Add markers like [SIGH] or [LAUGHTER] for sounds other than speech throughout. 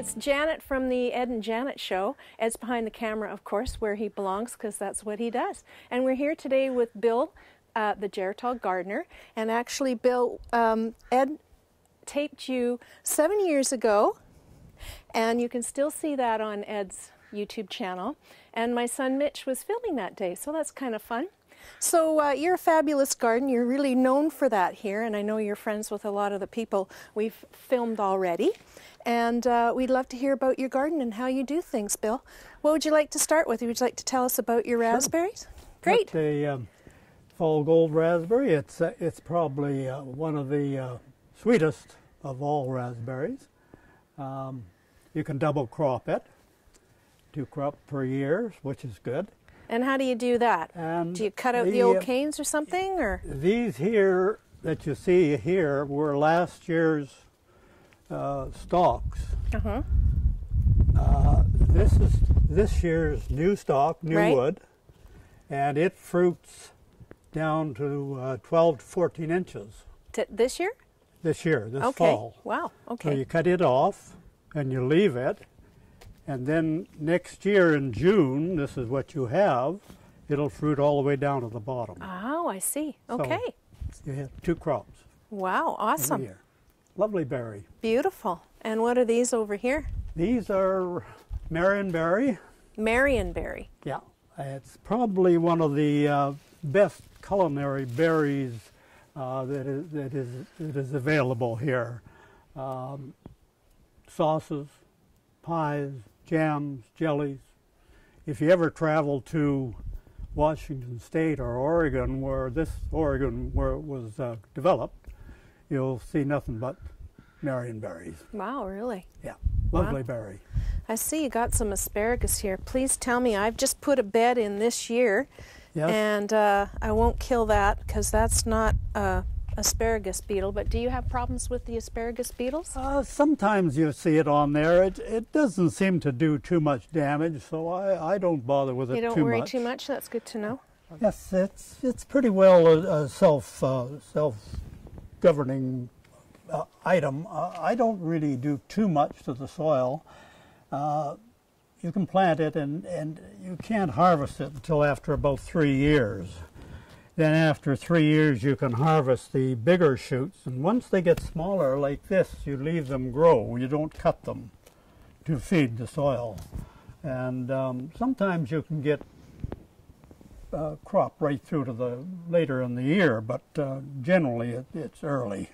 it's Janet from the Ed and Janet Show. Ed's behind the camera, of course, where he belongs because that's what he does. And we're here today with Bill, uh, the Geritol gardener. And actually, Bill, um, Ed taped you seven years ago, and you can still see that on Ed's YouTube channel. And my son Mitch was filming that day, so that's kind of fun. So uh, you're a fabulous garden. You're really known for that here, and I know you're friends with a lot of the people we've filmed already. And uh, we'd love to hear about your garden and how you do things, Bill. What would you like to start with? Would you like to tell us about your raspberries? Great. A um, fall gold raspberry. It's uh, it's probably uh, one of the uh, sweetest of all raspberries. Um, you can double crop it, two crop per year, which is good. And how do you do that? And do you cut out the, the, old uh, canes or something, or These here that you see here were last year's uh, stalks. uh-huh. Uh, this is this year's new stalk, new Right. wood, and it fruits down to uh, 12 to 14 inches T- this year? this year, this Okay. fall. Wow. Okay. So you cut it off and you leave it, and then next year in June, this is what you have. It'll fruit all the way down to the bottom. Oh, I see. So- Okay. You have two crops wow. Awesome. Lovely berry. Beautiful. And what are these over here? These are Marionberry. Marionberry. Yeah, it's probably one of the uh, best culinary berries uh, that, is, that, is, that is available here. Um, sauces, pies, jams, jellies. If you ever travel to Washington State or Oregon, where this Oregon where it was uh, developed, you'll see nothing but Marionberries. Wow, really? Yeah, lovely berry. I see you got some asparagus here. Please tell me. I've just put a bed in this year, Yes. and uh, I won't kill that because that's not uh, asparagus beetle. But do you have problems with the asparagus beetles? Uh, sometimes you see it on there. It, it doesn't seem to do too much damage, so I, I don't bother with it you don't too worry much. too much. That's good to know. Yes, it's it's pretty well a, a self uh, self governing uh, item. Uh, I don't really do too much to the soil. Uh, you can plant it, and and you can't harvest it until after about three years. Then after three years, you can harvest the bigger shoots, and once they get smaller like this, you leave them grow. You don't cut them to feed the soil, and um, sometimes you can get uh, crop right through to the later in the year, but uh, generally it, it's early.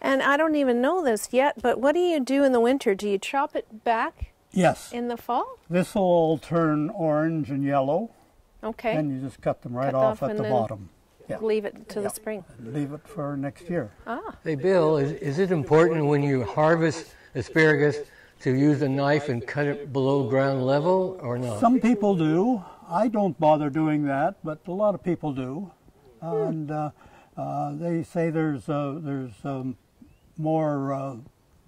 And I don't even know this yet. But what do you do in the winter? Do you chop it back Yes, in the fall? this will all turn orange and yellow, Okay. and you just cut them right Cut off, off at and the then- bottom. Yeah. Leave it to Yeah. the spring. Leave it for next year. Ah. Hey, Bill, is, is it important when you harvest asparagus to use a knife and cut it below ground level or not? Some people do. I don't bother doing that, but a lot of people do, and uh, uh, they say there's uh, there's um, more uh,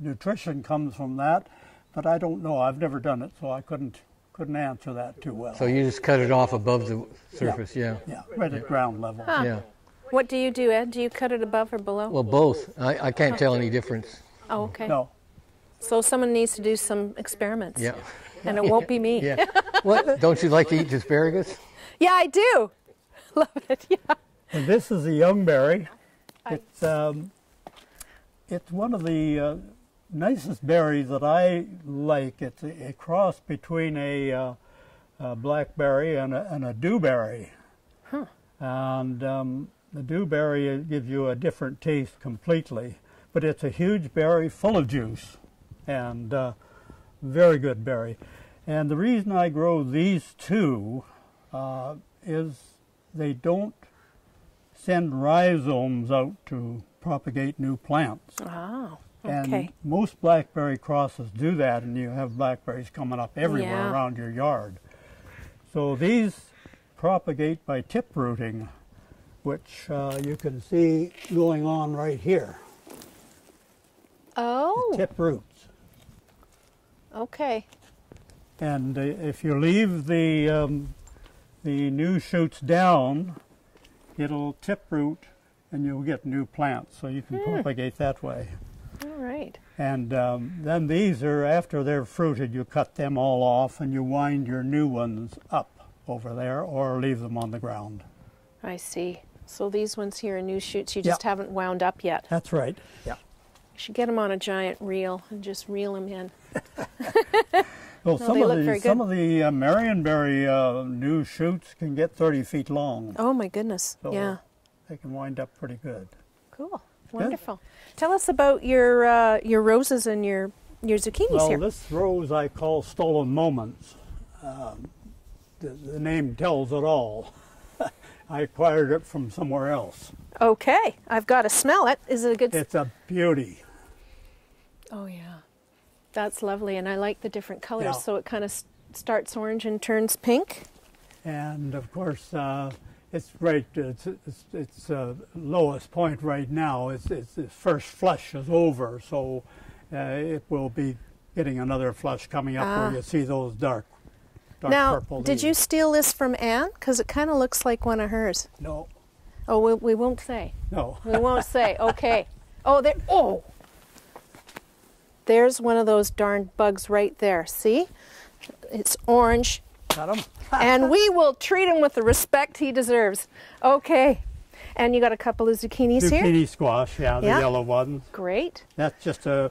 nutrition comes from that, but I don't know. I've never done it, so I couldn't couldn't answer that too well. So you just cut it off above the surface, yeah. yeah, right at ground level. Huh. Yeah. What do you do, Ed? Do you cut it above or below? Well, both. I, I can't tell any difference. oh, okay. No, So someone needs to do some experiments. Yeah. [LAUGHS] And it won't be me. Yeah. What? Don't you like to eat asparagus? [LAUGHS] Yeah, I do. [LAUGHS] Love it. Yeah. and this is a youngberry. It's um, it's one of the uh, nicest berries that I like. It's a, a cross between a, uh, a blackberry and a, and a dewberry. And um, the dewberry gives you a different taste completely, but it's a huge berry full of juice, and uh, very good berry. And the reason I grow these two uh, is they don't send rhizomes out to propagate new plants. Oh, And okay. most blackberry crosses do that, and you have blackberries coming up everywhere Yeah. around your yard. So these propagate by tip rooting, which uh, you can see going on right here. Oh, Tip roots. okay. And uh, if you leave the um, the new shoots down, it'll tip root, and you'll get new plants. So you can propagate that way. All right. And um, then these are, after they're fruited, you cut them all off and you wind your new ones up over there or leave them on the ground. I see. So these ones here are new shoots you Yeah. just haven't wound up yet. That's right. Yeah. You should get them on a giant reel and just reel them in. [LAUGHS] Well, No, some of the some of the uh, Marionberry uh, new shoots can get 30 feet long. Oh my goodness. So yeah. They can wind up pretty good. Cool. Wonderful. Tell us about your uh, your roses and your your zucchinis Well, here. this rose I call Stolen Moments. Um, the, the name tells it all. [LAUGHS] I acquired it from somewhere else. Okay, I've got to smell it. Is it a good? It's a beauty. oh yeah, that's lovely, and I like the different colors. Yeah. So it kind of starts orange and turns pink. And of course, uh, it's right. It's it's, it's uh, lowest point right now. It's, it's the first flush is over, so uh, it will be getting another flush coming up Ah. where you see those dark, dark now, purple. did you steal this from Anne? Because it kind of looks like one of hers. No, Oh, we, we won't say. no. We won't say. [LAUGHS] Okay. Oh, there. Oh, there's one of those darn bugs right there. See, it's orange. Got 'em? [LAUGHS] and we will treat him with the respect he deserves. Okay. And you got a couple of zucchinis here? Zucchini squash, yeah, the Yeah. yellow ones. Great. That's just a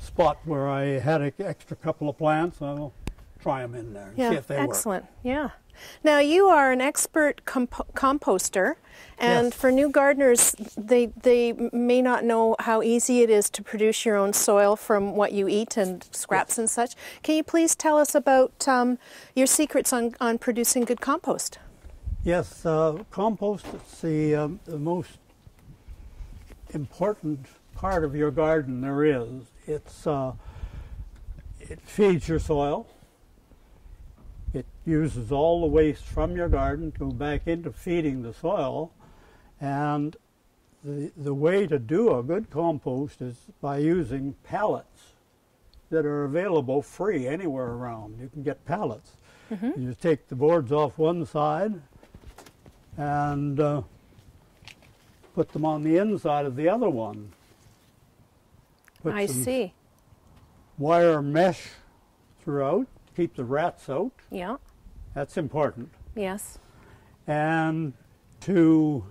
spot where I had an extra couple of plants. I'll try them in there and Yeah, see if they work. excellent. Yeah. Now you are an expert comp- composter, and Yes. for new gardeners, they they may not know how easy it is to produce your own soil from what you eat and scraps and such. Can you please tell us about um, your secrets on on producing good compost? Yes, uh, compost is the, um, the most important part of your garden there is. It's, uh, it feeds your soil. Uses all the waste from your garden to go back into feeding the soil. And the, the way to do a good compost is by using pallets that are available free anywhere around. You can get pallets. You just take the boards off one side and uh, put them on the inside of the other one. Put I see. Wire mesh throughout, to keep the rats out. Yeah. That's important. Yes. And to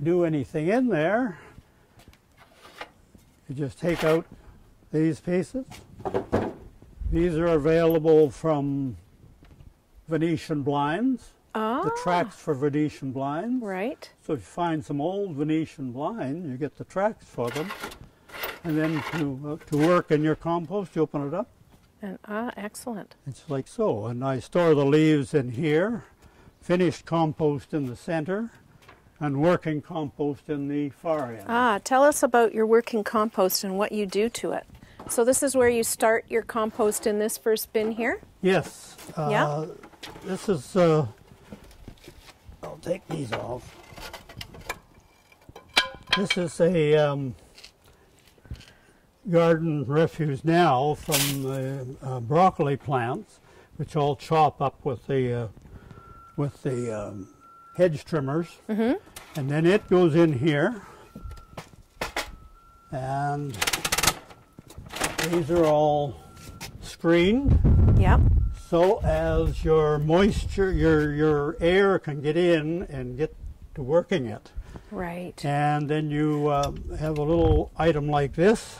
do anything in there, you just take out these pieces. These are available from Venetian blinds, Ah. the tracks for Venetian blinds. Right. So if you find some old Venetian blind, you get the tracks for them. And then to, uh, to work in your compost, you open it up. And ah, excellent. It's like so. And I store the leaves in here, finished compost in the center, and working compost in the far end. Ah, tell us about your working compost and what you do to it. So this is where you start your compost in this first bin here. Yes. Uh, Yeah. This is, uh, I'll take these off. This is a um, garden refuse now from the uh, broccoli plants, which I'll chop up with the uh, with the um, hedge trimmers, and then it goes in here, and these are all screened Yep. so as your moisture, your your air can get in and get to working it. Right. And then you uh, have a little item like this.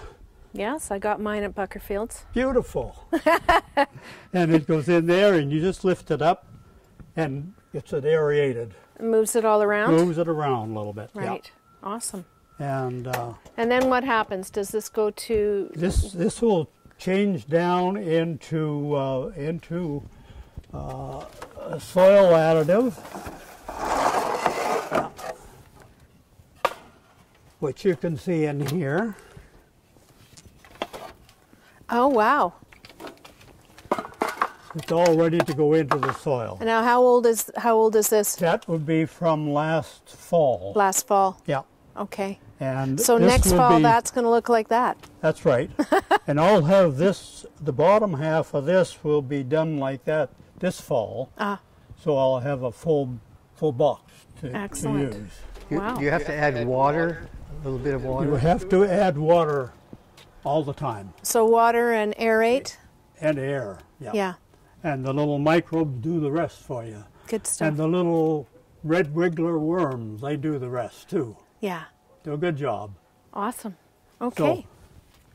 Yes, I got mine at Buckerfield's. Beautiful. [LAUGHS] and it goes in there, and you just lift it up, and it's it aerated. It moves it all around. Moves it around a little bit. yeah. Right. Awesome. And uh, And then what happens? Does this go to this this will change down into uh, into uh, a soil additive, which you can see in here. Oh wow. It's all ready to go into the soil. And now how old is how old is this? That would be from last fall. Last fall. Yeah. Okay. And So next fall be- that's going to look like that. That's right. [LAUGHS] and I'll have this, the bottom half of this will be done like that this fall. Ah. So I'll have a full, full box to, to Excellent. use. You, Wow. you have to add water A little bit of water. You have to add water all the time So water and aerate. and air. Yeah. Yeah, And the little microbes do the rest for you. good stuff. And the little red wiggler worms, they do the rest too. yeah, Do a good job. awesome. Okay.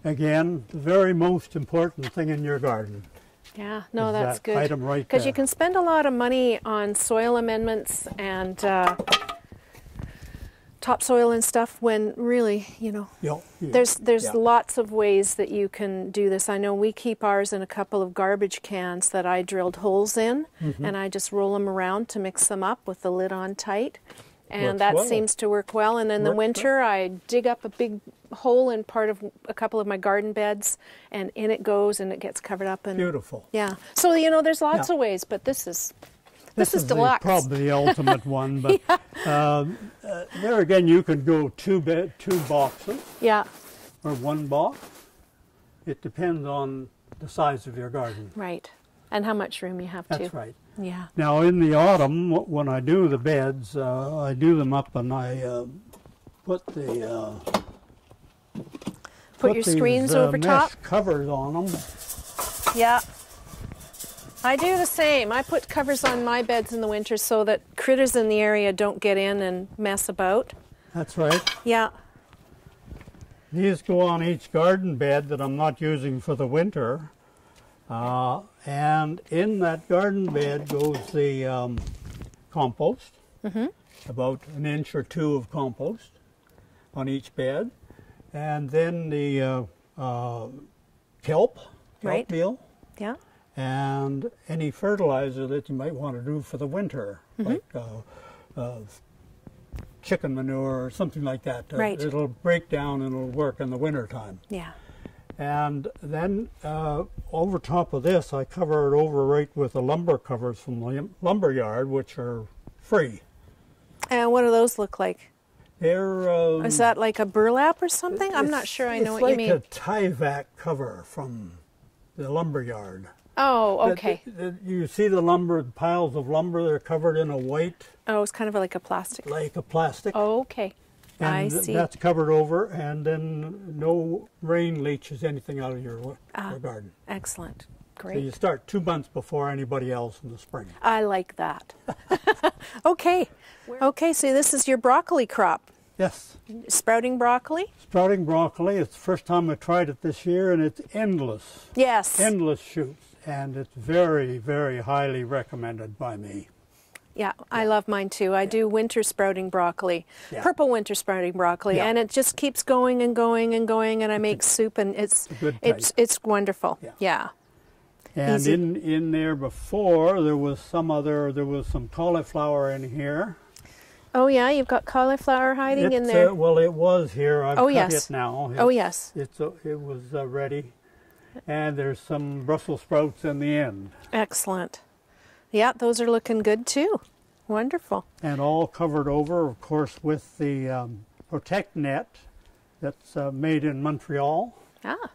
Again, the very most important thing in your garden. yeah, no, that's that good. item right Because you can spend a lot of money on soil amendments and uh, topsoil and stuff when really, you know, Yeah, you- There's there's yeah. lots of ways that you can do this. I know we keep ours in a couple of garbage cans that I drilled holes in, Mm-hmm. and I just roll them around to mix them up with the lid on tight, and Works that well. seems to work well. And in the Works well. winter, I dig up a big hole in part of a couple of my garden beds, and in it goes, and it gets covered up. And Beautiful. yeah, so you know, there's lots Yeah. of ways, but this is [LAUGHS] this, is, the- deluxe. probably the ultimate [LAUGHS] one, but um, uh, there again, you could go two bed, two boxes Yeah, or one box. It depends on the size of your garden. right. And how much room you have That's too. right. Yeah. Now, in the autumn, when I do the beds, uh, I do them up and I uh, put the uh, Put, your these, screens uh, over top. covers on them. Yeah. I do the same. I put covers on my beds in the winter so that critters in the area don't get in and mess about. That's right. Yeah. These go on each garden bed that I'm not using for the winter. Uh, and in that garden bed goes the um, compost, Mm-hmm. about an inch or two of compost on each bed. And then the uh, uh, kelp, kelp Right. meal, Yeah. And any fertilizer that you might want to do for the winter, Mm-hmm. like uh, uh, chicken manure or something like that. Uh, Right. It'll break down and it'll work in the wintertime. Yeah. And then uh, over top of this, I cover it over right with the lumber covers from the lumber yard, which are free. And what do those look like? They're um, Is that like a burlap or something? I'm not sure I know what you mean. It's like a Tyvek cover from the lumber yard. Oh, That- okay. that- you see the lumber piles of lumber; they're covered in a white, Oh, it's kind of like a plastic. like a plastic. Oh, okay. I and th- see. that's covered over, and then no rain leaches anything out of your, Ah. your garden. Excellent. Great. So you start two months before anybody else in the spring. I like that. [LAUGHS] okay. Okay, so this is your broccoli crop. Yes, Sprouting broccoli? sprouting broccoli. It's the first time I tried it this year, and it's endless, Yes. endless shoots, and it's very, very highly recommended by me. Yeah, I love mine too. I do winter sprouting broccoli, Yeah. purple winter sprouting broccoli, Yeah. and it just keeps going and going and going. And I make soup, and it's it's it's wonderful. Yeah. yeah. And Easy. in in there before there was some other there was some cauliflower in here. Oh yeah, you've got cauliflower hiding in there. Uh, well, it was here. I've Oh, cut yes. it now. oh yes, It's uh, it was uh, ready, and there's some Brussels sprouts in the end, excellent. Yeah, those are looking good too. Wonderful. and all covered over, of course, with the um, ProtekNet that's uh, made in Montreal, Ah,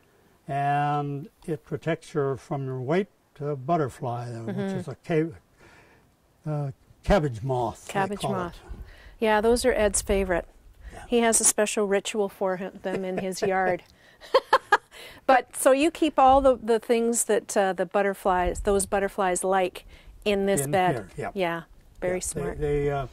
and it protects you from your white uh, butterfly, uh, which Mm-hmm. is a ca- uh, cabbage moth. Cabbage moth. it. yeah, those are Ed's favorite. Yeah. He has a special ritual for him, them in his yard. [LAUGHS] but so you keep all the the things that uh, the butterflies, those butterflies like, in this In bed. here, yeah. Yeah, very Yeah, smart. They, they uh,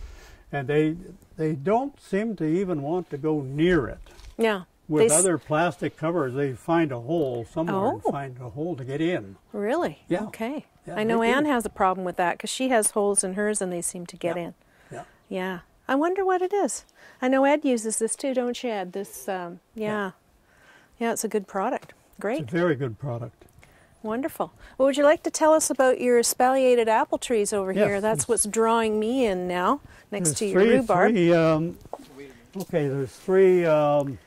and they they don't seem to even want to go near it. yeah. With other plastic covers, they find a hole somewhere and Oh. find a hole to get in. Really? Yeah. Okay. Yeah, I know do. Anne has a problem with that because she has holes in hers and they seem to get in. Yeah. Yeah. I wonder what it is. I know Ed uses this too, don't you, Ed? This, um, yeah. Yeah. it's a good product. Great. It's a very good product. Wonderful. Well, would you like to tell us about your espaliated apple trees over Yes, here? That's what's drawing me in now, next to your three, rhubarb. three, um, okay, there's three. Um,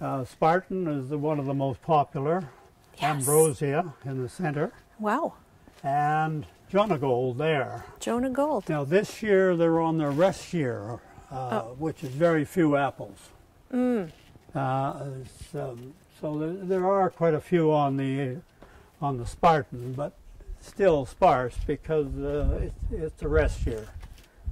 uh, Spartan is the, one of the most popular. Yes. Ambrosia in the center, Wow. and Jonagold there. Jonagold. Now this year they're on their rest year, uh, Oh. which is very few apples. Mm. Uh, um, so there, there are quite a few on the on the Spartan, but still sparse because uh, it's, it's the rest year.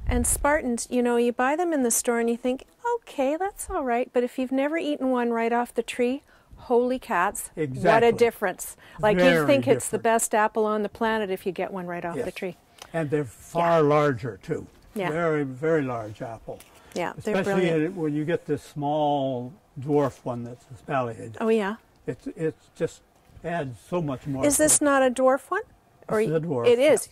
And Spartans, you know, you buy them in the store and you think, okay, that's all right. But if you've never eaten one right off the tree, holy cats, what a difference. Like you Very think it's the best apple on the planet if you get one right off the tree. And they're far larger too. Yeah. Very, very large apple. Yeah, they're Especially brilliant. when you get this small dwarf one that's espaliered. Oh, yeah. It's it's just adds so much more. Is this it. not a dwarf one? This is a dwarf, It yeah. is.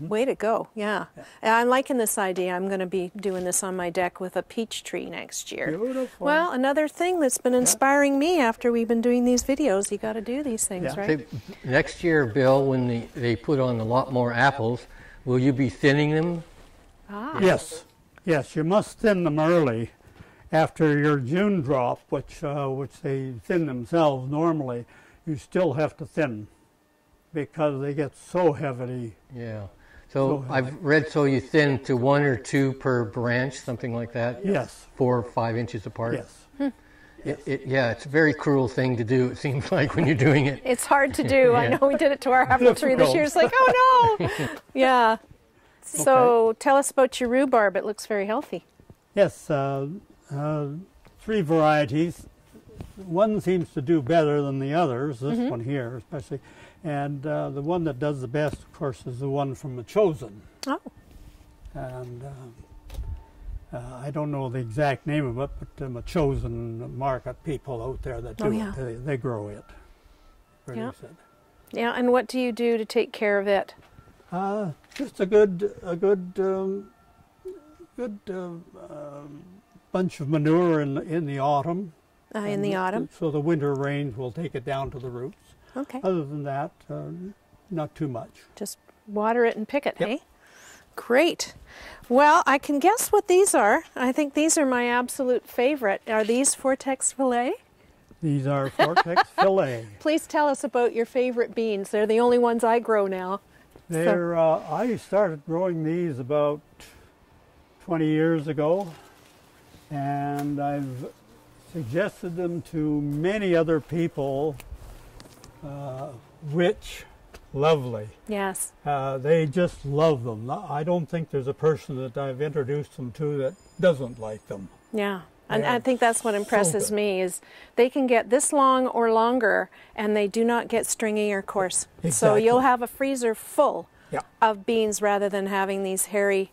Way to go. Yeah. And I'm liking this idea. I'm going to be doing this on my deck with a peach tree next year. Beautiful. Well, another thing that's been inspiring me after we've been doing these videos, you got to do these things, Yeah. right? Say, next year, Bill, when they, they put on a lot more apples, will you be thinning them? Ah. Yes, yes, you must thin them early after your June drop, which uh, which they thin themselves normally. You still have to thin because they get so heavily. Yeah. So So I've read so you thin to one or two per branch, something like that, Yes, four or five inches apart. yes. It, it, yeah, it's a very cruel thing to do. It seems [LAUGHS] like when you're doing it. It's hard to do. I know we did it to our apple tree this year. It's like, oh no. [LAUGHS] yeah. So tell us about your rhubarb. It looks very healthy. Yes, uh, uh, three varieties. One seems to do better than the others, this Mm-hmm. one here especially. And uh, the one that does the best, of course, is the one from the Chosen. Oh, And uh, uh, I don't know the exact name of it, but um, a chosen market people out there that do Oh, yeah. it, they, they grow it. Yeah. good. yeah. And what do you do to take care of it? Uh, just a good, a good, um, good uh, um bunch of manure in the, in the autumn. Uh, in the autumn. So the winter rains will take it down to the roots. Okay. Other than that, uh, not too much. Just water it and pick it, Yep. hey? Great. Well, I can guess what these are. I think these are my absolute favorite. Are these Fortex Filet? These are Fortex [LAUGHS] Filet. Please tell us about your favorite beans. They're the only ones I grow now. They're, uh, I started growing these about 20 years ago, and I've suggested them to many other people. Uh, rich, lovely. Yes. Uh, they just love them. I don't think there's a person that I've introduced them to that doesn't like them. Yeah. And I think that's what impresses good. me is they can get this long or longer and they do not get stringy or coarse. Exactly. So you'll have a freezer full Yeah. of beans rather than having these hairy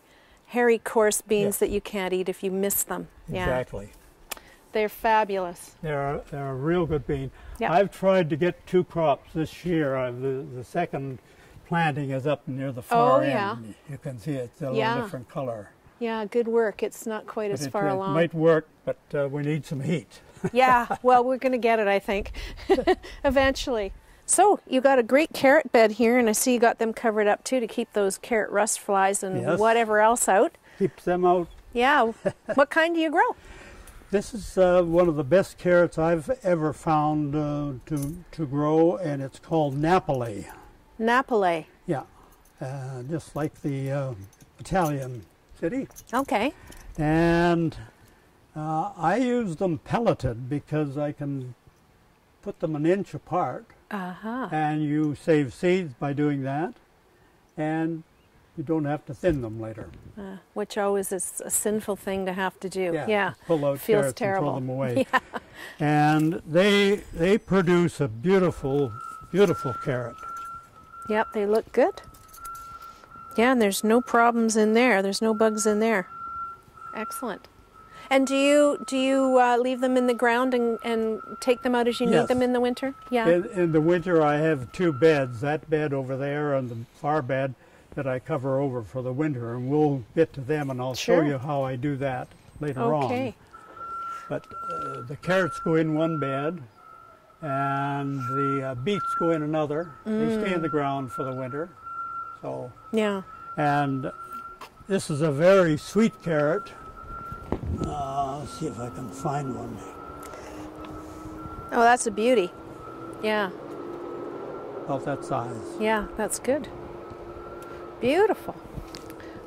hairy coarse beans Yeah. that you can't eat if you miss them. Yeah. Exactly. They're fabulous. They're a, they're a real good bean. Yeah. I've tried to get two crops this year. i the, the second planting is up near the far Oh, end. yeah. You can see it's a Yeah. little different color. Yeah, good work. It's not quite But as it, far uh, along. It might work, but uh, we need some heat. [LAUGHS] yeah, well, we're going to get it, I think, [LAUGHS] eventually. So, you got a great carrot bed here, and I see you got them covered up too to keep those carrot rust flies and Yes. whatever else out. Keeps them out. Yeah. [LAUGHS] what kind do you grow? This is uh, one of the best carrots I've ever found uh, to, to grow, and it's called Napoli. Napoli. Yeah, uh, just like the uh, Italian city. Okay. And uh, I use them pelleted because I can put them an inch apart, Uh huh. and you save seeds by doing that, and you don't have to thin them later. Uh, which always is a sinful thing to have to do. Yeah. just pull out Feels carrots terrible. and throw them away. [LAUGHS] Yeah. And they they produce a beautiful, beautiful carrot. Yep, they look good. Yeah, and there's no problems in there. There's no bugs in there. Excellent. And do you do you uh, leave them in the ground and, and take them out as you need them in the winter? Yeah. In, in the winter, I have two beds, that bed over there and the far bed that I cover over for the winter, and we'll get to them and I'll Sure. show you how I do that later okay. on. But uh, the carrots go in one bed, and the uh, beets go in another. They stay in the ground for the winter. So, Yeah. and this is a very sweet carrot. Uh, let's see if I can find one. Oh, that's a beauty. Yeah. About that size. Yeah, that's good. Beautiful.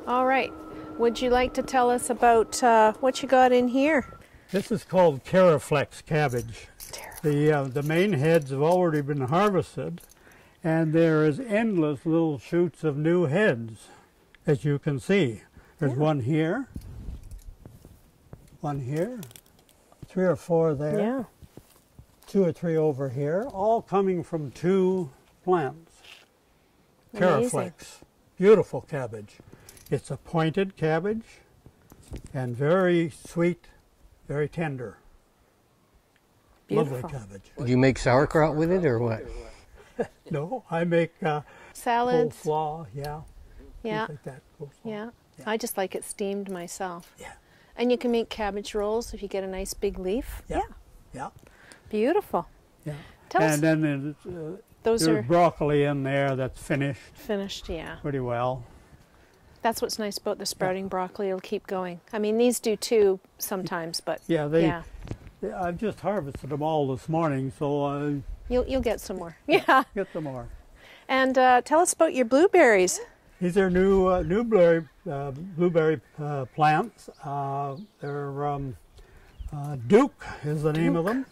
All right. Would you like to tell us about uh, what you got in here? This is called Caraflex cabbage. The, uh, the main heads have already been harvested, and there is endless little shoots of new heads, as you can see. There's Yeah. one here, one here, three or four there, Yeah. two or three over here, all coming from two plants. Amazing. Caraflex, beautiful cabbage. It's a pointed cabbage and very sweet, very tender. Beautiful. Lovely cabbage. Do you make sauerkraut with it or what? [LAUGHS] No, I make uh, Salads. coleslaw, yeah, Yeah. like that. Coleslaw. Yeah. Yeah. I just like it steamed myself. Yeah. And you can make cabbage rolls if you get a nice big leaf. Yeah. Yeah. Beautiful. Yeah. Tell and us. then there's, uh, Those there's are broccoli in there that's finished finished. Yeah. pretty well. That's what's nice about the sprouting broccoli. It'll keep going. I mean, these do too sometimes, but Yeah, they. yeah, I've just harvested them all this morning, so I you'll you'll get some more. Yeah. [LAUGHS] get some more. And uh, tell us about your blueberries. These are new uh, new blueberry uh, blueberry uh, plants. Uh, they're um, uh, Duke is the name of them.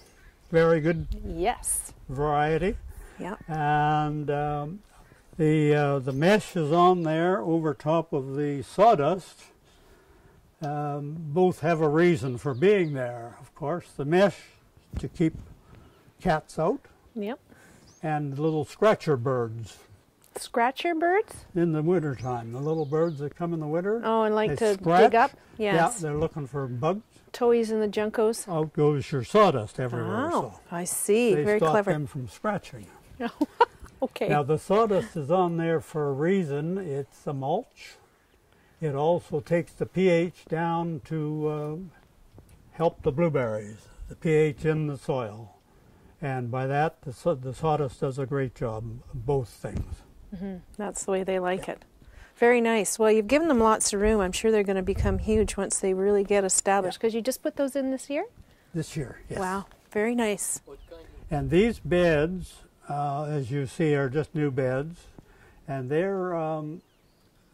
Very good Yes. variety, Yeah. and um, the uh, the mesh is on there over top of the sawdust. Um, both have a reason for being there. Of course, the mesh to keep cats out, Yep. and little scratcher birds Scratcher birds. in the wintertime. The little birds that come in the winter. Oh, and like to scratch. dig up. Yeah, they're looking for bugs. Towhees and the juncos. Out goes your sawdust everywhere. Oh, so I see. they Very stop clever. them from scratching. [LAUGHS] Okay. Now the sawdust is on there for a reason. It's a mulch. It also takes the pH down to uh, help the blueberries, the pH in the soil, and by that the, the sawdust does a great job. Both things. That's the way they like it. Very nice. Well, you've given them lots of room. I'm sure they're going to become huge once they really get established. Because you just put those in this year? This year, yes. Wow. Very nice. And these beds, uh, as you see, are just new beds, and they're um,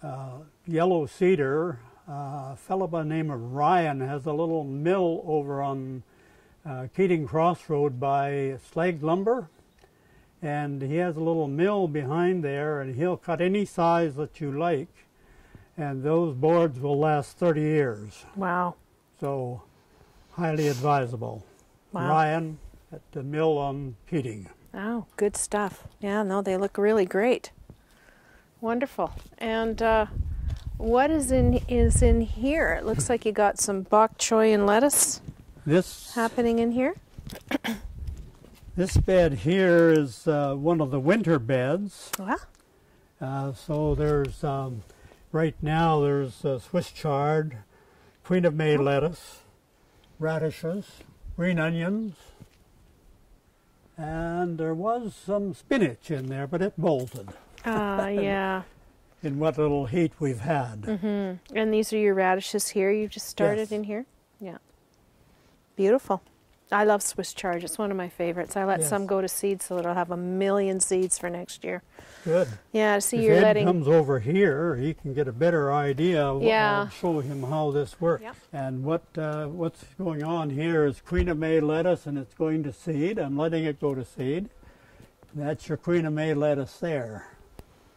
uh, yellow cedar. Uh, a fellow by the name of Ryan has a little mill over on uh, Keating Crossroad by Slegg Lumber, and he has a little mill behind there, and he'll cut any size that you like, and those boards will last 30 years. Wow. So, highly advisable. Wow. Ryan at the mill on Keating. Oh, good stuff. Yeah, no, they look really great. Wonderful. And uh, what is in is in here? It looks like you got some bok choy and lettuce This happening in here. [COUGHS] this bed here is uh, one of the winter beds. Wow. Uh, so there's um, right now there's uh, Swiss chard, Queen of May lettuce, radishes, green onions, and there was some spinach in there, but it bolted Uh, [LAUGHS] yeah. in what little heat we've had. Mm-hmm. And these are your radishes here. You just started Yes. in here. Yeah. Beautiful. I love Swiss chard. It's one of my favorites. I let Yes. some go to seed so that I'll have a million seeds for next year. Good. Yeah, see if you're Ed letting. comes over here, he can get a better idea. Of, Yeah. I'll show him how this works. Yep. And what uh, what's going on here is Queen of May lettuce, and it's going to seed. I'm letting it go to seed. That's your Queen of May lettuce there,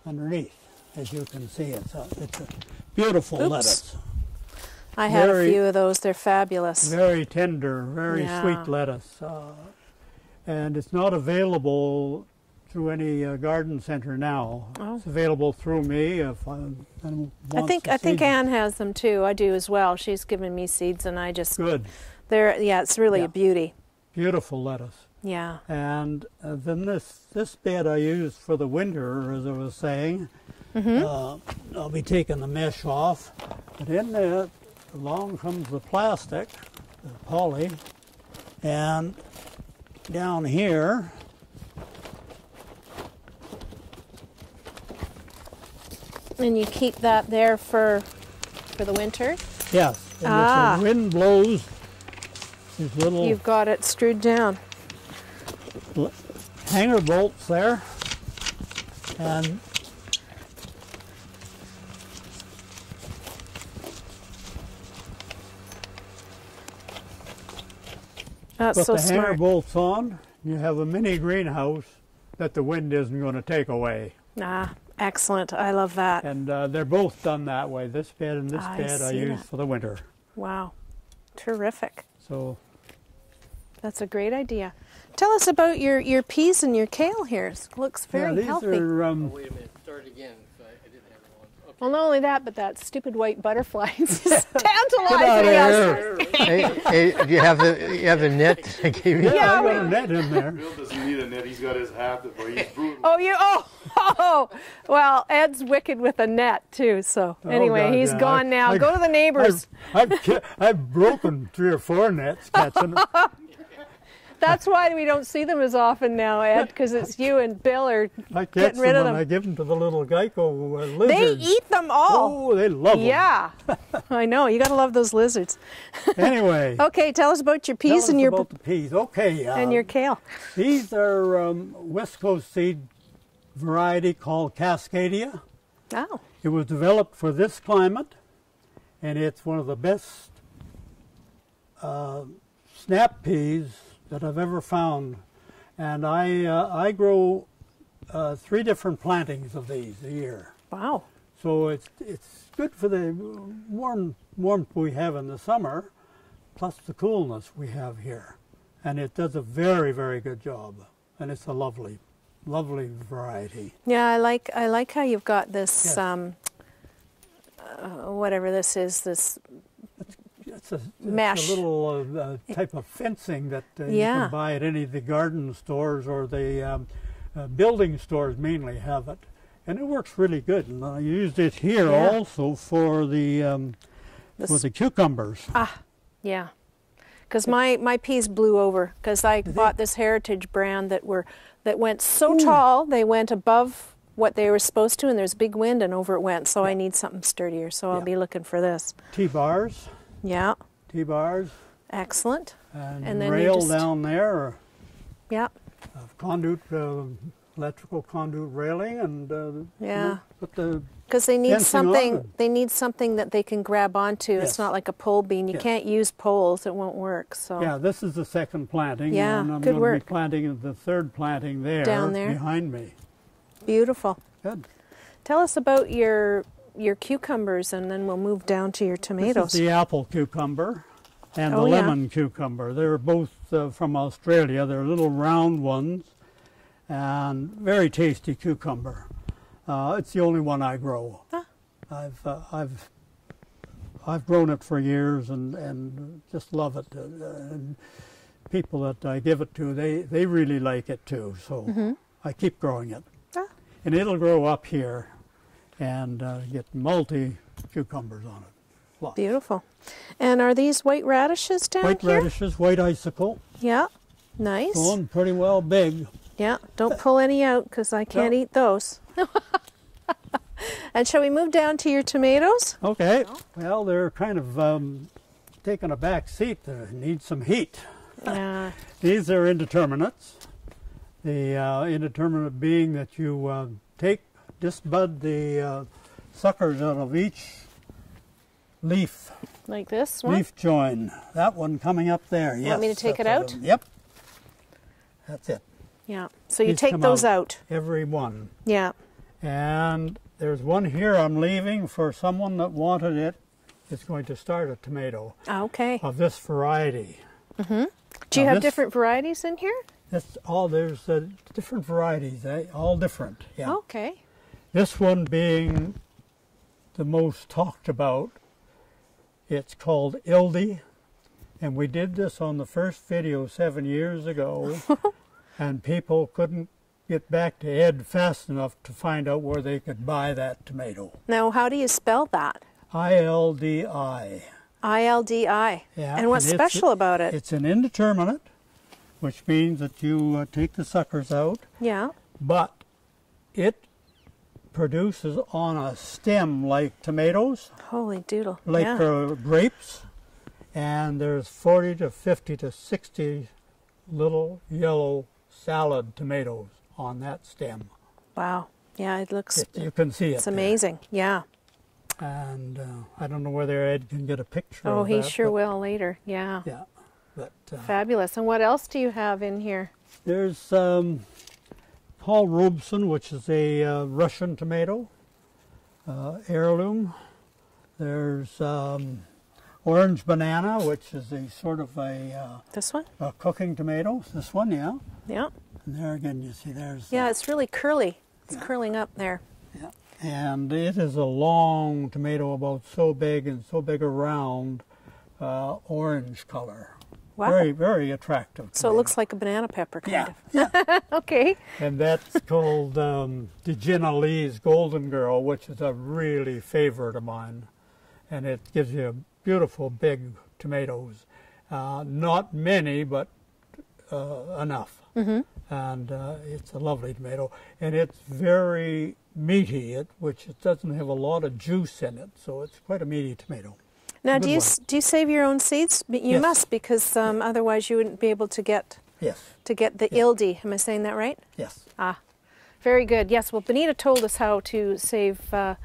underneath, as you can see. It's a, it's a beautiful Oops. lettuce, I had a few of those. They're fabulous. very tender, very Yeah. sweet lettuce, uh, and it's not available through any uh, garden center now. Oh. It's available through me if I, I think I think. Anne has them too. I do as well. She's given me seeds, and I just Good, they're yeah, it's really Yeah. a beauty. beautiful lettuce. Yeah. And uh, then this this bed I use for the winter, as I was saying. Mm-hmm. Uh, I'll be taking the mesh off, but in there along comes the plastic, the poly, and down here. And you keep that there for for the winter. Yes, and Ah. if the wind blows, these little You've got it screwed down. hanger bolts there, and That's put so the hanger bolts on. You have a mini greenhouse that the wind isn't going to take away. Ah, Excellent. I love that. And uh, they're both done that way. This bed and this I bed I use that. for the winter. Wow. Terrific. So That's a great idea. Tell us about your, your peas and your kale here. It looks very yeah, these healthy. are um, wait a minute. Start again. I, didn't have it on. Well, not only that, but that stupid white butterfly [LAUGHS] is Get [LAUGHS] tantalizing out us. hey, hey, do you have the you have the net [LAUGHS] I gave you? yeah, Yeah, I got a net in there. Bill doesn't need a net. He's got his hat, but he's brutal. Oh, you oh oh. Well, Ed's wicked with a net too. So oh, anyway, Oh, God, he's yeah. gone I- now. I- Go to the neighbors. I've, I've, I've broken three or four nets catching. That's why we don't see them as often now, Ed, because it's you and Bill are getting rid them of and I them. give them to the little gecko uh, They eat them all. Oh, they love them. yeah, [LAUGHS] I know. You got to love those lizards. [LAUGHS] Anyway, Okay, tell us about your peas and your about the peas. Okay. Uh, and your kale. These are um, West Coast seed variety called Cascadia. Oh, It was developed for this climate, and it's one of the best uh, snap peas that I've ever found. And I uh, I grow uh, three different plantings of these a year, wow. so it's it's good for the warm warmth we have in the summer, plus the coolness we have here, and it does a very very good job, and it's a lovely, lovely variety. Yeah, I like I like how you've got this Yes. um, uh, whatever this is. This It's a, it's Mesh. a little uh, uh, type of fencing that uh, you can buy at any of the garden stores or the um, uh, building stores mainly have it. And it works really good. And I used it here Yeah. also for the um, the for the cucumbers. Ah, Yeah, because my my peas blew over because I bought this heritage brand that were that went so tall they went above what they were supposed to, and there's a big wind and over it went. So I need something sturdier. So I'll Yeah. be looking for this. T-bars, Yeah, T-bars, excellent. and, And then rail just- down there, Yeah, uh, conduit, uh, electrical conduit railing, and uh, Yeah. put the because they need something. They need something that they can grab onto. Yes. It's not like a pole bean. You Yes. can't use poles; it won't work. So Yeah, this is the second planting. Yeah, and I'm good going to work. be planting the third planting there, Down there. behind me. beautiful. Good. Tell us about your your cucumbers, and then we'll move down to your This tomatoes. is the apple cucumber and Oh, the yeah. lemon cucumber. They're both uh, from Australia. They're little round ones and very tasty cucumber. Uh, it's the only one I grow. Ah. I've uh, I've I've grown it for years and, and just love it. Uh, and people that I give it to, they, they really like it too. So I keep growing it. Ah. And it'll grow up here and uh, get multi cucumbers on it. Lots. Beautiful. And are these white radishes down White here? radishes, white icicle, Yeah. Nice. going pretty well big. Yeah. Don't pull any out because I can't No. eat those. [LAUGHS] and shall we move down to your tomatoes? Okay. Well, they're kind of um, taking a back seat. They need some heat. Yeah. [LAUGHS] These are indeterminates. The uh, indeterminate being that you uh, take, disbud the uh, suckers out of each leaf, like this one. leaf join. That one coming up there. Yes. Want me to take it out? Yep. That's it. Yeah. So you These take those out. out. Every one. Yeah. And there's one here I'm leaving for someone that wanted it. It's going to start a tomato Okay. of this variety. Mm-hmm. Do you now have this- different varieties in here? That's all. There's uh, different varieties, eh? all different. Yeah. Okay. This one being the most talked about. It's called Ildi, and we did this on the first video seven years ago, [LAUGHS] and people couldn't get back to Ed fast enough to find out where they could buy that tomato. Now, how do you spell that? I L D I. I L D I. Yeah, And what's and special about it? It's an indeterminate, which means that you uh, take the suckers out, Yeah. but it produces on a stem like tomatoes, Holy doodle. like yeah. uh, grapes, and there's 40 to 50 to 60 little yellow salad tomatoes on that stem. Wow. Yeah, it looks. It- you can see it. It's there. amazing. Yeah. And uh, I don't know whether Ed can get a picture. Oh, he that, sure but- will later. Yeah. Paul Robeson, which is a uh, Russian tomato, uh, heirloom. There's um, orange banana, which is a sort of a, uh, This one? a cooking tomato. This one, yeah. Yeah. And there again, you see there's. Yeah, it's really curly. It's curling up there. Yeah. And it is a long tomato, about so big and so big around, uh, orange color. Wow. Very, very attractive. So it looks like a banana pepper, kind Yeah. of. [LAUGHS] [LAUGHS] okay. And that's called um, Djena Lee's Golden Girl, which is a really favorite of mine. And it gives you beautiful big tomatoes. Uh, not many, but uh, enough. Mm-hmm. And uh, it's a lovely tomato. And it's very meaty, it, which it doesn't have a lot of juice in it. So it's quite a meaty tomato. Now, do you s- do you save your own seeds? You Yes. must, because um, otherwise you wouldn't be able to get Yes, to get the ildi. Am I saying that right? yes. Ah, very good. Yes. Well, Benita told us how to save uh,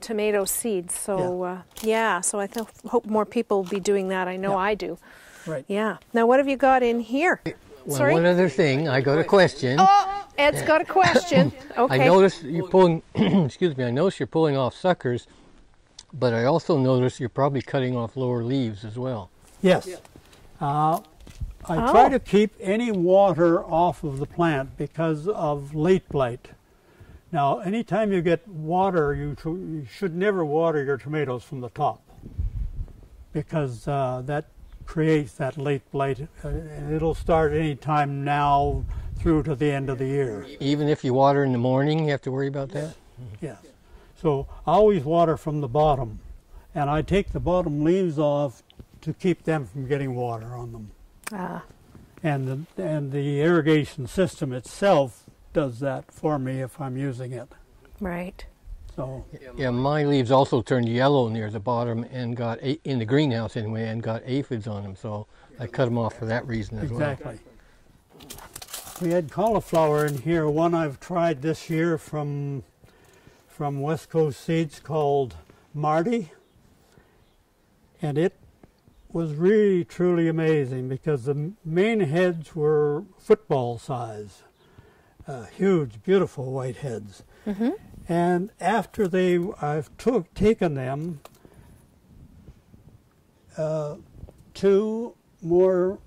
tomato seeds. So yeah, uh, yeah so I th- hope more people will be doing that. I know Yeah. I do. Right. Yeah. Now, what have you got in here? Well, Sorry. one other thing, I got a question. Oh, Ed's got a question. [LAUGHS] Okay. I noticed you're pulling, [CLEARS THROAT] excuse me, I noticed you're pulling off suckers, but I also notice you're probably cutting off lower leaves as well. Yes. Uh, I Oh. try to keep any water off of the plant because of late blight. Now, anytime you get water, you, tr- you should never water your tomatoes from the top because uh, that creates that late blight. Uh, and it'll start any time now through to the end of the year. Even if you water in the morning, you have to worry about that? Yes. So I always water from the bottom, and I take the bottom leaves off to keep them from getting water on them. Ah, and the, and the irrigation system itself does that for me if I'm using it. right. So Yeah, my leaves also turned yellow near the bottom and got, a- in the greenhouse anyway, and got aphids on them, so I cut them off for that reason as well. exactly. We had cauliflower in here. One I've tried this year from from West Coast Seeds called Mardi, and it was really truly amazing because the main heads were football size, uh, huge, beautiful white heads. And after they, I've took taken them, uh, two more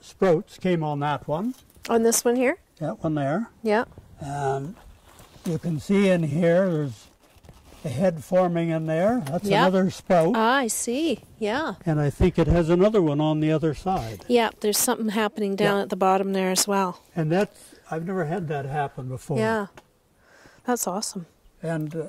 sprouts came on that one, On this one here? that one there. Yeah. And you can see in here, there's a head forming in there. That's Yeah. another sprout. Ah, I see. Yeah. and I think it has another one on the other side. Yeah, there's something happening down Yeah. at the bottom there as well. And that's, I've never had that happen before. Yeah. That's awesome. And uh,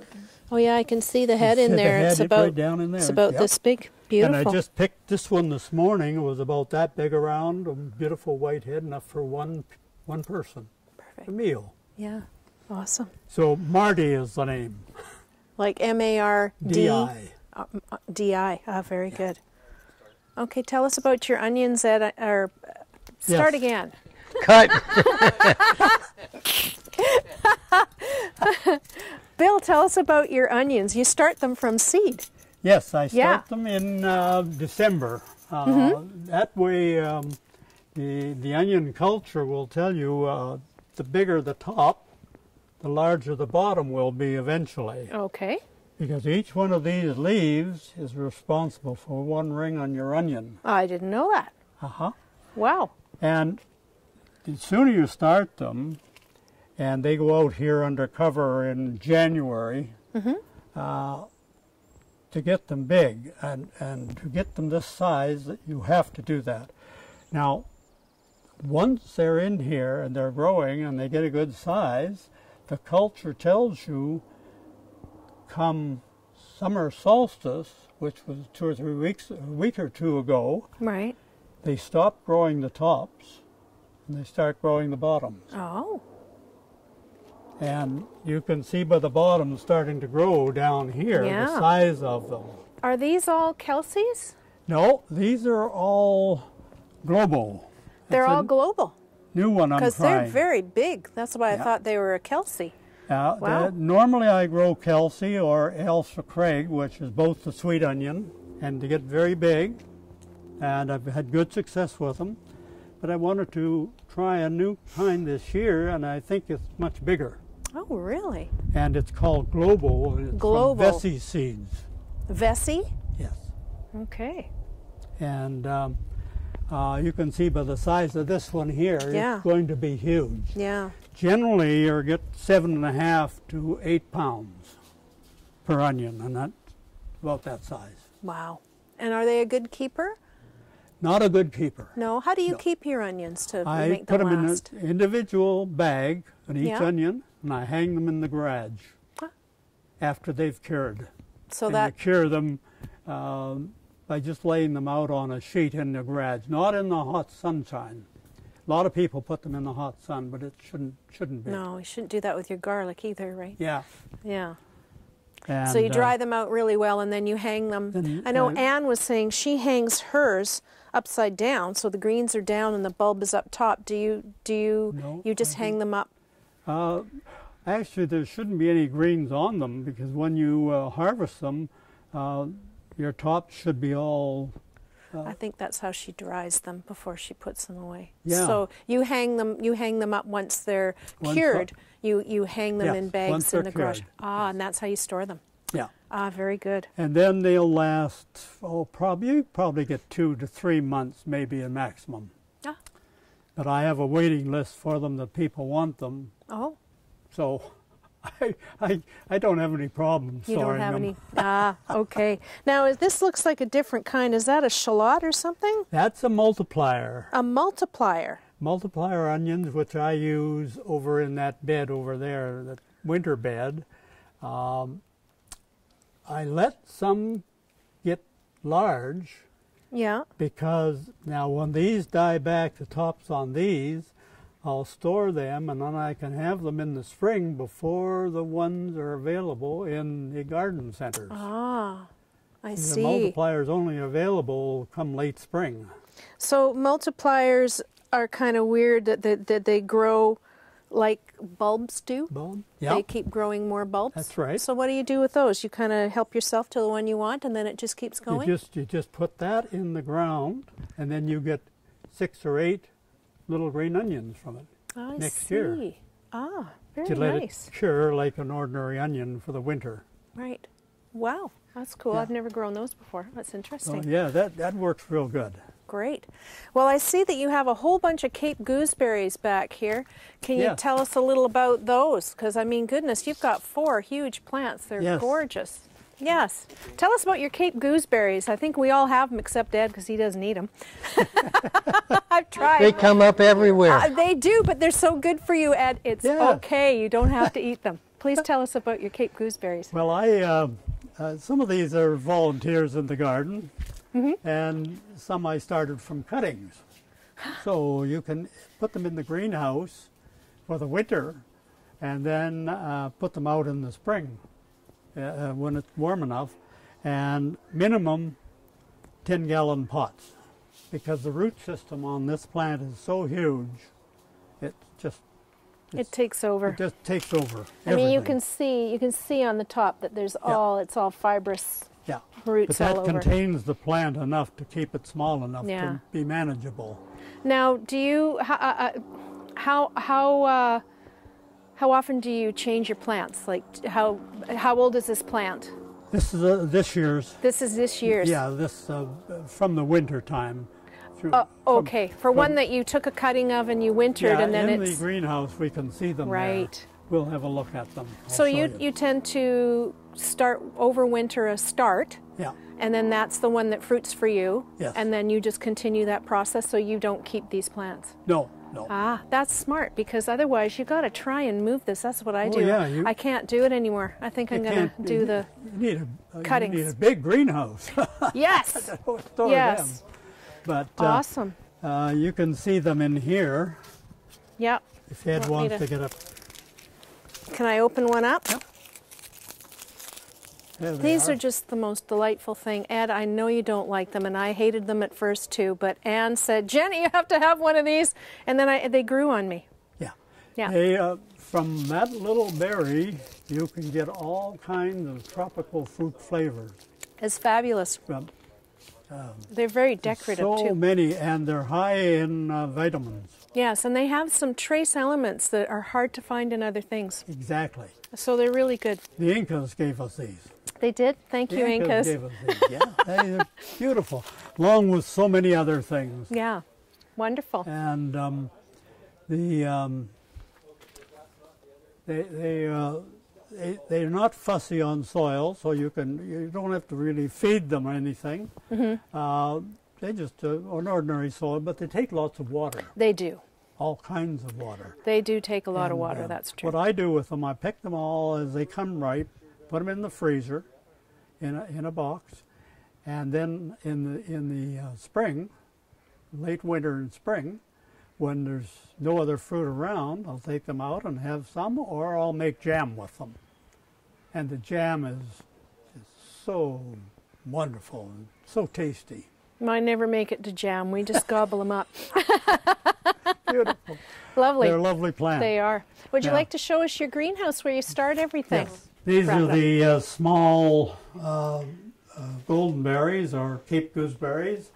Oh yeah, I can see the head in see the there. head it's right about down in there. it's about Yep. this big. Beautiful. And I just picked this one this morning. It was about that big around, a beautiful white head, enough for one one person, Perfect. a meal. Yeah. Awesome. So Mardi is the name. Like M A R D D-I. uh, uh, D I. Ah, very good. Okay, tell us about your onions at uh, or uh, start Yes. again. Cut! [LAUGHS] Bill, tell us about your onions. You start them from seed. Yes, I start Yeah. them in uh, December. Uh, Mm-hmm. That way, um, the the onion culture will tell you uh, the bigger the top, the larger the bottom will be eventually. Okay. Because each one of these leaves is responsible for one ring on your onion. I didn't know that. Uh huh. Wow. And the sooner you start them, and they go out here under cover in January, uh, to get them big and, and to get them this size, you have to do that. Now, once they're in here and they're growing and they get a good size, the culture tells you come summer solstice, which was two or three weeks, a week or two ago, Right. they stop growing the tops and they start growing the bottoms. Oh. And you can see by the bottoms starting to grow down here Yeah. the size of them. Are these all Kelsae's? No, these are all global. They're It's a all global new one I'm because they're very big. That's why I thought they were a Kelsae. Uh, the- normally I grow Kelsae or Ailsa Craig, which is both the sweet onion, and they get very big, and I've had good success with them. but I wanted to try a new kind this year, and I think it's much bigger. Oh, really? And it's called Globo. It's from Vesey seeds. Vesey? Yes. Okay. And um, uh, you can see by the size of this one here, Yeah. it's going to be huge. Yeah. Generally, you get seven and a half to eight pounds per onion, and that's about that size. Wow. And are they a good keeper? Not a good keeper. No. How do you No. keep your onions to I make put them them last? in an individual bag on each Yeah. onion, and I hang them in the garage Huh. after they've cured. so and that you cure them um, by just laying them out on a sheet in the garage, not in the hot sunshine. A lot of people put them in the hot sun, but it shouldn't shouldn't be. no, you shouldn't do that with your garlic either, right? Yeah. Yeah. And, so you uh, dry them out really well, and then you hang them. Then, I know uh, Anne was saying she hangs hers upside down, so the greens are down and the bulb is up top. Do you do you No, you just I hang them up? Uh, actually, there shouldn't be any greens on them because when you uh, harvest them, uh, your tops should be all. I think that's how she dries them before she puts them away. Yeah. So you hang them you hang them up once they're Once cured. You you hang them Yes, in bags in the garage. Ah, and that's how you store them. Yeah. Ah, very good. And then they'll last, oh, probably, you probably get two to three months, maybe a maximum. Ah. But I have a waiting list for them that people want them, Oh, so [LAUGHS] I, I, I don't have any problems you don't have them. any. Ah, okay. Now this looks like a different kind. Is that a shallot or something? That's a multiplier. A multiplier. Multiplier onions, which I use over in that bed over there, that winter bed. Um, I let some get large Yeah. because now when these die back, the tops on these, I'll store them and then I can have them in the spring before the ones are available in the garden centers. Ah, I the see. multiplier is only available come late spring. So multipliers are kind of weird that they, that they grow like bulbs do. Bulb? They keep growing more bulbs. That's right. So what do you do with those? You kind of help yourself to the one you want, and then it just keeps going? you going. just you just put that in the ground and then you get six or eight little green onions from it. I next see. year. Ah, very to let nice. it cure like an ordinary onion for the winter. Right. Wow, that's cool. Yeah. I've never grown those before. That's interesting. yeah, that, that works real good. Great. Well, I see that you have a whole bunch of Cape gooseberries back here. Can you tell us a little about those? Because, I mean, goodness, you've got four huge plants. They're Yes. gorgeous. Yes. Tell us about your Cape gooseberries. I think we all have them except Ed because he doesn't eat them. [LAUGHS] I've tried. They come up everywhere. Uh, they do, but they're so good for you, Ed. It's Yeah. okay. You don't have to eat them. Please tell us about your Cape gooseberries. Well, I uh, uh, some of these are volunteers in the garden, Mm-hmm. and some I started from cuttings. [GASPS] So you can put them in the greenhouse for the winter, and then uh, put them out in the spring uh, uh, when it's warm enough, and minimum 10 gallon pots, because the root system on this plant is so huge, it just It takes over. it just takes over. I mean, you can see you can see on the top that there's all it's all fibrous yeah. roots But that contains the plant enough to keep it small enough Yeah. to be manageable. Now, do you how uh, uh, how how, uh, how often do you change your plants? Like how how old is this plant? This is uh, this year's. This is this year's. Yeah, this uh, from the winter time. Through, from- okay. For one that you took a cutting of and you wintered yeah, and then in it's the greenhouse we can see them there. right. We'll have a look at them. I'll So show you you tend to start overwinter a start, yeah and then that's the one that fruits for you. Yes. And then you just continue that process, so you don't keep these plants. no no Ah, that's smart because otherwise you got to try and move this. That's what I Oh, do. yeah, you- I can't do it anymore. I think I'm going to do the need a uh, You cuttings. need a big greenhouse. [LAUGHS] yes. [LAUGHS] Yes. But uh, Awesome. uh, you can see them in here Yep. if Ed wants to- to get up. Can I open one up? They These are just the most delightful thing. Ed, I know you don't like them, and I hated them at first too. But Anne said, "Jenny, you have to have one of these," and then I, they grew on me. Yeah. Yeah. They, uh, from that little berry, you can get all kinds of tropical fruit flavors. It's fabulous. From They're very decorative so too. many, and they're high in uh, vitamins. Yes, and they have some trace elements that are hard to find in other things. Exactly. So they're really good. The Incas gave us these. They did. Thank you, Incas. gave us these. Yeah, they're beautiful, [LAUGHS] along with so many other things. Yeah, wonderful. And um, the um, they they, uh, they they're not fussy on soil, so you can you don't have to really feed them or anything. Mm-hmm. Uh, they just uh, on ordinary soil, but they take lots of water, They do. all kinds of water. They do take a lot of water. uh, That's true. What I do with them, I pick them all as they come ripe, put them in the freezer, in a, in a box, and then in the in the uh, spring, late winter and spring, when there's no other fruit around, I'll take them out and have some, or I'll make jam with them. And the jam is, is so wonderful and so tasty. Mine never make it to jam. We just [LAUGHS] gobble them up. Beautiful. [LAUGHS] Lovely. They're lovely plants. They are. Would you Yeah. like to show us your greenhouse where you start everything? Yes. These are the uh, small uh, uh, golden berries or Cape gooseberries.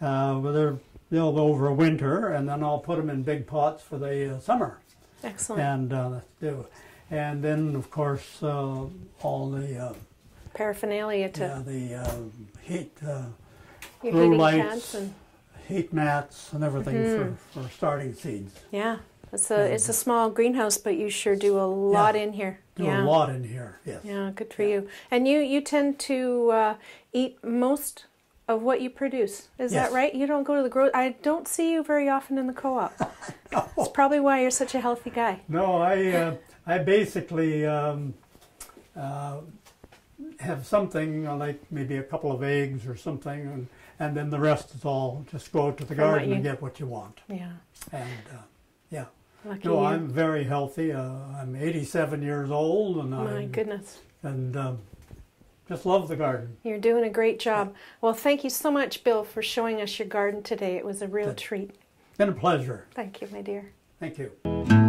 Uh, well, they're they'll over winter, and then I'll put them in big pots for the uh, summer. Excellent. And uh, do, and then of course uh, all the uh, Paraphernalia to yeah, the uh, heat uh, blue lights. and heat mats and everything Mm-hmm. for, for starting seeds. yeah. It's a it's a small greenhouse, but you sure do a lot Yeah. in here. Do yeah. a lot in here. Yes. Yeah, good for you. And you you tend to uh, eat most of what you produce. Is that right? You don't go to the gro. I don't see you very often in the co-op. [LAUGHS] That's probably why you're such a healthy guy. No, I uh, I basically um, uh, have something uh, like maybe a couple of eggs or something, and, and then the rest is all just go out to the From garden and get what you want. Yeah, And uh, yeah, lucky no, you. I'm very healthy. Uh, I'm 87 years old, and My I goodness, and um, just love the garden. you're doing a great job. Well, thank you so much, Bill, for showing us your garden today. It was a real Good. treat. Been a pleasure. Thank you, my dear. Thank you.